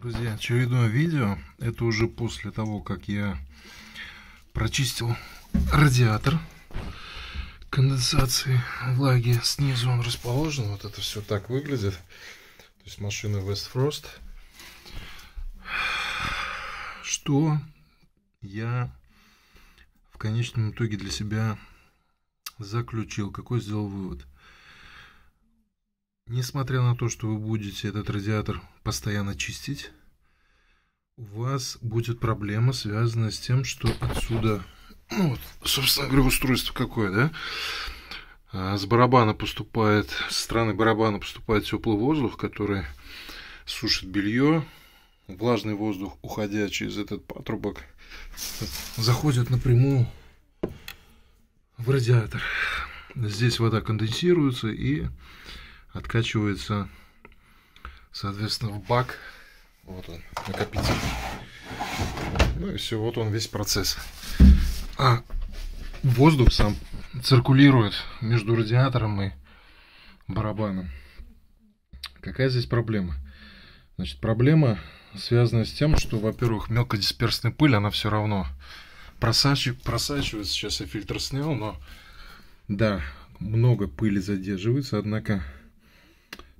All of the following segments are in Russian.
Друзья, очередное видео. Это уже после того, как я прочистил радиатор конденсации влаги. Снизу он расположен. Вот это все так выглядит. То есть машина Westfrost. Что я в конечном итоге для себя заключил? Какой сделал вывод? Несмотря на то, что вы будете этот радиатор постоянно чистить, у вас будет проблема, связанная с тем, что отсюда, ну вот, собственно говоря, устройство какое, да? А, с барабана поступает, с стороны барабана поступает теплый воздух, который сушит белье. Влажный воздух, уходя через этот патрубок, заходит напрямую в радиатор. Здесь вода конденсируется и откачивается, соответственно, в бак. Вот он, накопитель. Ну и все, вот он весь процесс. А воздух сам циркулирует между радиатором и барабаном. Какая здесь проблема? Значит, проблема связана с тем, что, во-первых, мелкодисперсная пыль, она все равно просачивается. просачивается. Сейчас я фильтр снял, но да, много пыли задерживается, однако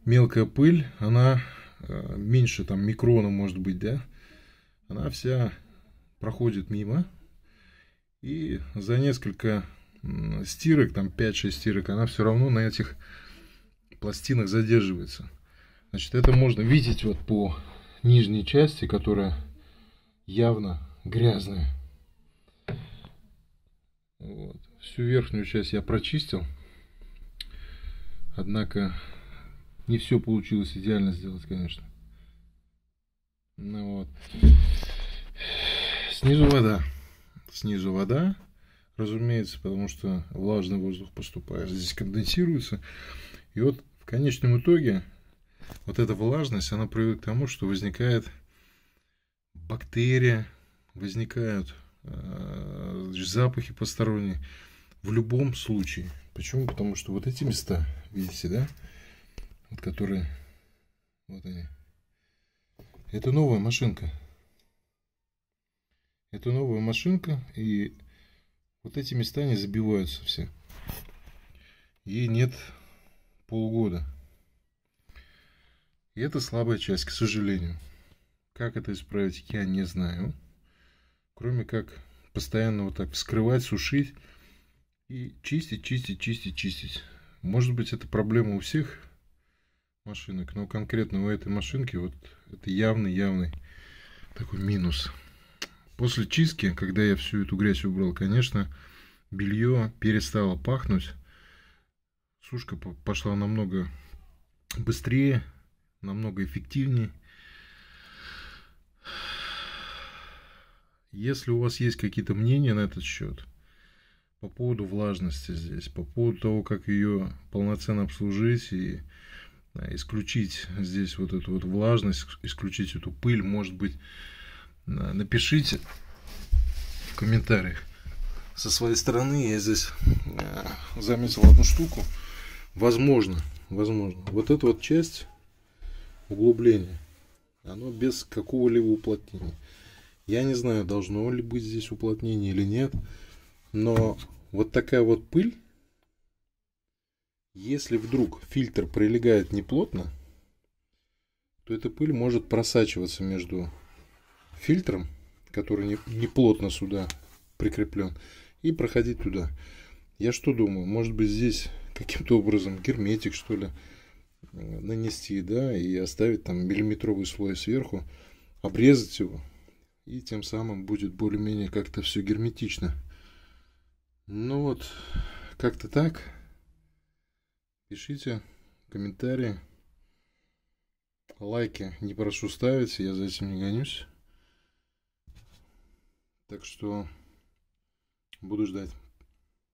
мелкая пыль, она э, меньше там микрона может быть, да, она вся проходит мимо, и за несколько стирок, там 5-6 стирок, она все равно на этих пластинах задерживается. Значит, это можно видеть вот по нижней части, которая явно грязная. Вот. Всю верхнюю часть я прочистил. Однако не все получилось идеально сделать, конечно. Ну вот. Снизу вода. Снизу вода, разумеется, потому что влажный воздух поступает. Здесь конденсируется. И вот в конечном итоге вот эта влажность, она приводит к тому, что возникает бактерия, возникают э, запахи посторонние. В любом случае. Почему? Потому что вот эти места, видите, да? Вот которые, вот они. Это новая машинка. Это новая машинка, и вот эти места не забиваются все. Ей нет полгода. И это слабая часть, к сожалению. Как это исправить, я не знаю. Кроме как постоянно вот так вскрывать, сушить и чистить, чистить, чистить, чистить. Может быть, это проблема у всех машинок. Но конкретно у этой машинки вот это явный-явный такой минус. После чистки, когда я всю эту грязь убрал, конечно, белье перестало пахнуть. Сушка пошла намного быстрее, намного эффективнее. Если у вас есть какие-то мнения на этот счет, по поводу влажности здесь, по поводу того, как ее полноценно обслужить и исключить здесь вот эту вот влажность, исключить эту пыль, может быть, напишите в комментариях. Со своей стороны я здесь э, заметил одну штуку. Возможно, возможно, вот эта вот часть углубления, оно без какого-либо уплотнения. Я не знаю, должно ли быть здесь уплотнение или нет, но вот такая вот пыль, если вдруг фильтр прилегает неплотно, то эта пыль может просачиваться между фильтром, который не, не плотно сюда прикреплен, и проходить туда. Я что думаю, может быть здесь каким-то образом герметик что ли нанести, да, и оставить там миллиметровый слой сверху, обрезать его, и тем самым будет более-менее как-то все герметично. Ну вот, как-то так. Пишите комментарии. Лайки не прошу ставить, я за этим не гонюсь. Так что буду ждать.